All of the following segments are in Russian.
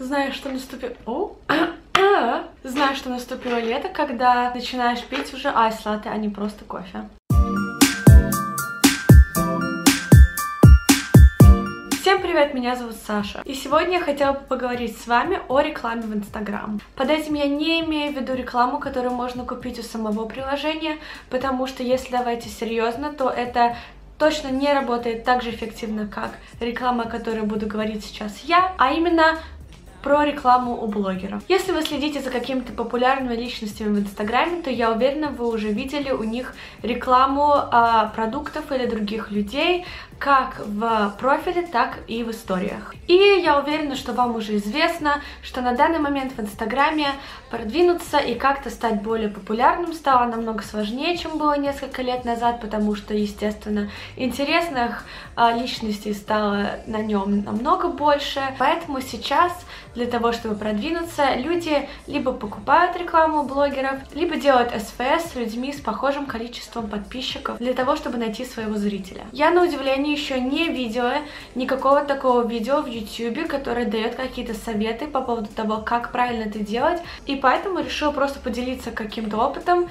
Знаю, что наступило... О! Знаю, что наступило лето, когда начинаешь пить уже айс-латте, а не просто кофе. Всем привет, меня зовут Саша. И сегодня я хотела бы поговорить с вами о рекламе в Инстаграм. Под этим я не имею в виду рекламу, которую можно купить у самого приложения, потому что если давайте серьезно, то это точно не работает так же эффективно, как реклама, о которой буду говорить сейчас я, а именно про рекламу у блогеров. Если вы следите за какими-то популярными личностями в Инстаграме, то я уверена, вы уже видели у них рекламу а, продуктов или других людей, как в профиле, так и в историях. И я уверена, что вам уже известно, что на данный момент в Инстаграме продвинуться и как-то стать более популярным стало намного сложнее, чем было несколько лет назад, потому что, естественно, интересных а, личностей стало на нем намного больше. Поэтому сейчас для того, чтобы продвинуться, люди либо покупают рекламу блогеров, либо делают СФС с людьми с похожим количеством подписчиков для того, чтобы найти своего зрителя. Я на удивление еще не видела никакого такого видео в YouTube, которое дает какие-то советы по поводу того, как правильно это делать, и поэтому решила просто поделиться каким-то опытом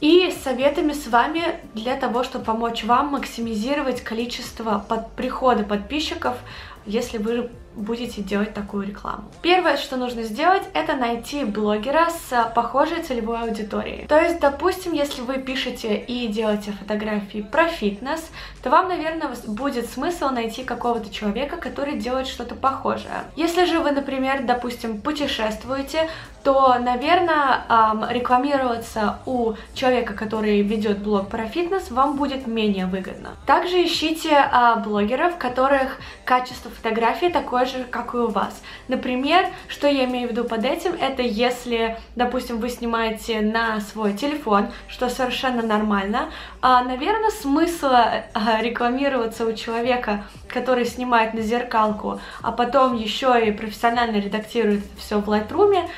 и советами с вами для того, чтобы помочь вам максимизировать количество под прихода подписчиков, если вы будете делать такую рекламу. Первое, что нужно сделать, это найти блогера с похожей целевой аудиторией. То есть, допустим, если вы пишете и делаете фотографии про фитнес, то вам, наверное, будет смысл найти какого-то человека, который делает что-то похожее. Если же вы, например, допустим, путешествуете, то, наверное, рекламироваться у человека, который ведет блог про фитнес, вам будет менее выгодно. Также ищите э, блогеров, которых качество фотографии такое же, как и у вас. Например, что я имею в виду под этим, это если, допустим, вы снимаете на свой телефон, что совершенно нормально, а, наверное, смысл а, рекламироваться у человека, который снимает на зеркалку, а потом еще и профессионально редактирует все в Lightroom,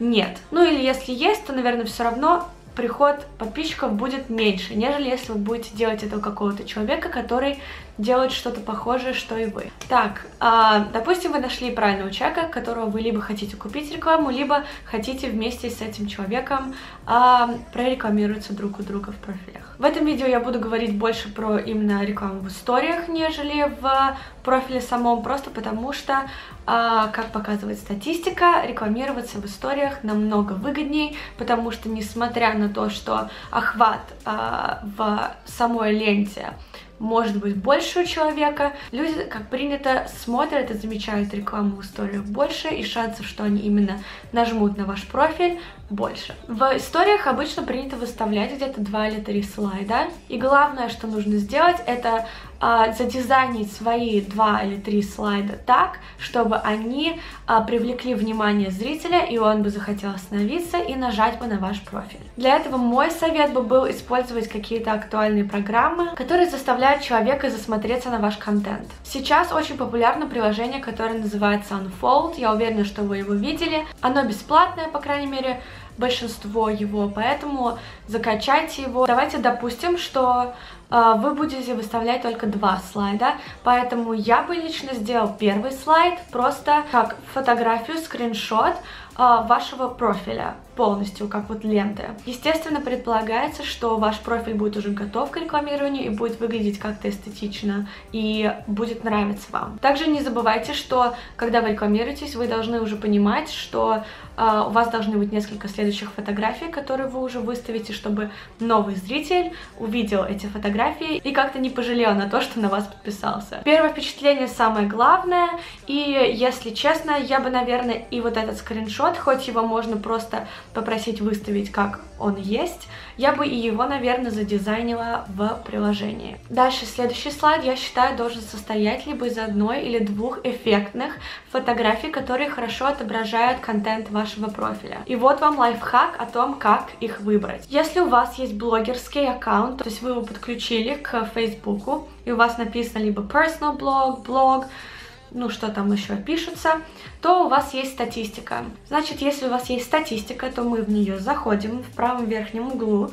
нет. Ну или если есть, то, наверное, все равно приход подписчиков будет меньше, нежели если вы будете делать это у какого-то человека, который делает что-то похожее, что и вы. Так, э, допустим, вы нашли правильного человека, которого вы либо хотите купить рекламу, либо хотите вместе с этим человеком э, прорекламироваться друг у друга в профилях. В этом видео я буду говорить больше про именно рекламу в историях, нежели в профиле самом, просто потому что, э, как показывает статистика, рекламироваться в историях намного выгодней, потому что, несмотря на то, что охват э, в самой ленте может быть больше у человека. Люди, как принято, смотрят и замечают рекламу в историях больше, и шансов, что они именно нажмут на ваш профиль, больше. В историях обычно принято выставлять где-то два или три слайда, и главное, что нужно сделать, это а, задизайнить свои два или три слайда так, чтобы они а, привлекли внимание зрителя, и он бы захотел остановиться и нажать бы на ваш профиль. Для этого мой совет бы был использовать какие-то актуальные программы, которые заставляют человека засмотреться на ваш контент. Сейчас очень популярно приложение, которое называется Unfold, я уверена, что вы его видели. Оно бесплатное, по крайней мере, большинство его, поэтому закачайте его. Давайте допустим, что э, вы будете выставлять только два слайда, поэтому я бы лично сделал первый слайд просто как фотографию, скриншот, а, вашего профиля полностью, как вот ленты. Естественно, предполагается, что ваш профиль будет уже готов к рекламированию и будет выглядеть как-то эстетично и будет нравиться вам. Также не забывайте, что когда вы рекламируетесь, вы должны уже понимать, что э, у вас должны быть несколько следующих фотографий, которые вы уже выставите, чтобы новый зритель увидел эти фотографии и как-то не пожалел на то, что на вас подписался. Первое впечатление самое главное, и если честно, я бы, наверное, и вот этот скриншот хоть его можно просто попросить выставить, как он есть, я бы и его, наверное, задизайнила в приложении. Дальше, следующий слайд, я считаю, должен состоять либо из одной или двух эффектных фотографий, которые хорошо отображают контент вашего профиля. И вот вам лайфхак о том, как их выбрать. Если у вас есть блогерский аккаунт, то есть вы его подключили к Фейсбуку, и у вас написано либо personal blog, блог, ну что там еще пишется, то у вас есть статистика. Значит, если у вас есть статистика, то мы в нее заходим в правом верхнем углу,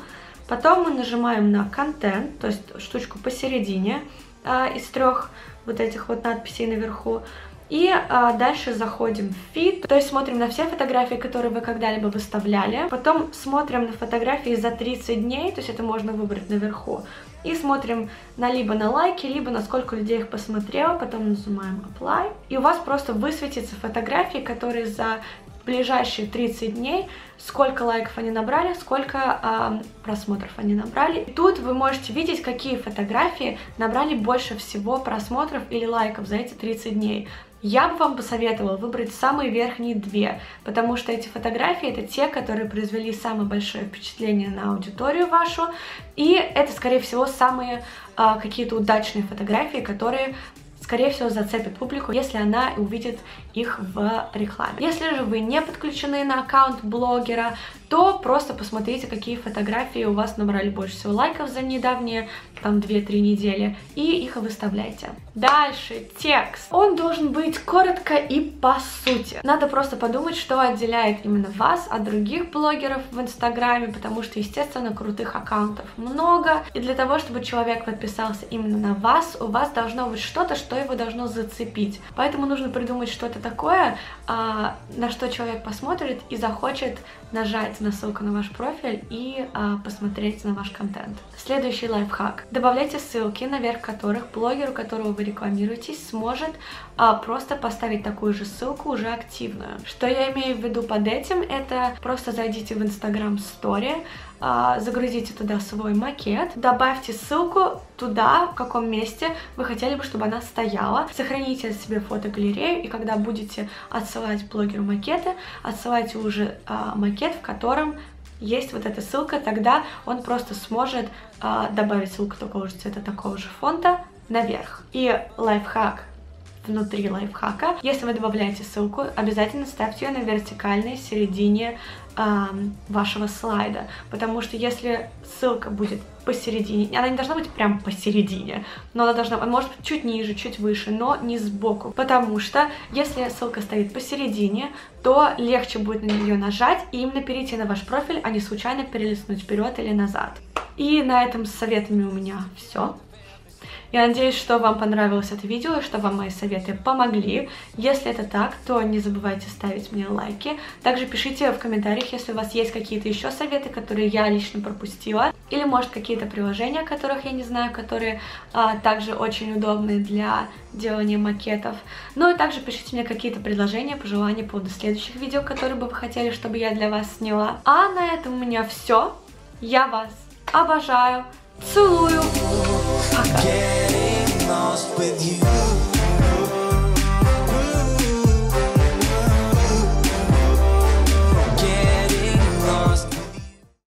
потом мы нажимаем на контент, то есть штучку посередине а, из трех вот этих вот надписей наверху, И а, дальше заходим в feed, то есть смотрим на все фотографии, которые вы когда-либо выставляли. Потом смотрим на фотографии за 30 дней, то есть это можно выбрать наверху. И смотрим на либо на лайки, либо на сколько людей их посмотрело, потом нажимаем apply. И у вас просто высветится фотографии, которые за ближайшие 30 дней, сколько лайков они набрали, сколько э, просмотров они набрали. И тут вы можете видеть, какие фотографии набрали больше всего просмотров или лайков за эти 30 дней. Я бы вам посоветовала выбрать самые верхние две, потому что эти фотографии это те, которые произвели самое большое впечатление на аудиторию вашу, и это, скорее всего, самые а, какие-то удачные фотографии, которые скорее всего, зацепит публику, если она увидит их в рекламе. Если же вы не подключены на аккаунт блогера, то просто посмотрите, какие фотографии у вас набрали больше всего лайков за недавние, там, 2-3 недели, и их выставляйте. Дальше, текст. Он должен быть коротко и по сути. Надо просто подумать, что отделяет именно вас от других блогеров в Инстаграме, потому что, естественно, крутых аккаунтов много, и для того, чтобы человек подписался именно на вас, у вас должно быть что-то, что его должно зацепить. Поэтому нужно придумать что-то такое, а, на что человек посмотрит и захочет нажать на ссылку на ваш профиль и а, посмотреть на ваш контент. Следующий лайфхак. Добавляйте ссылки, наверх которых блогер, у которого вы рекламируетесь, сможет а, просто поставить такую же ссылку уже активную. Что я имею в виду под этим, это просто зайдите в Instagram Story, а, загрузите туда свой макет, добавьте ссылку туда, в каком месте вы хотели бы, чтобы она стояла. Сохраните себе фотогалерею, и когда будете отсылать блогеру макеты, отсылайте уже а, макет, в котором есть вот эта ссылка, тогда он просто сможет а, добавить ссылку такого же цвета, такого же фонта наверх. И лайфхак внутри лайфхака. Если вы добавляете ссылку, обязательно ставьте ее на вертикальной середине вашего слайда, потому что если ссылка будет посередине, она не должна быть прям посередине, но она должна, может быть, чуть ниже, чуть выше, но не сбоку, потому что если ссылка стоит посередине, то легче будет на нее нажать и именно перейти на ваш профиль, а не случайно перелистнуть вперед или назад. И на этом с советами у меня все. Я надеюсь, что вам понравилось это видео, что вам мои советы помогли. Если это так, то не забывайте ставить мне лайки. Также пишите в комментариях, если у вас есть какие-то еще советы, которые я лично пропустила. Или, может, какие-то приложения, которых я не знаю, которые а, также очень удобны для делания макетов. Ну и также пишите мне какие-то предложения, пожелания по поводу следующих видео, которые бы вы хотели, чтобы я для вас сняла. А на этом у меня все. Я вас обожаю. Целую. Пока. lost with you.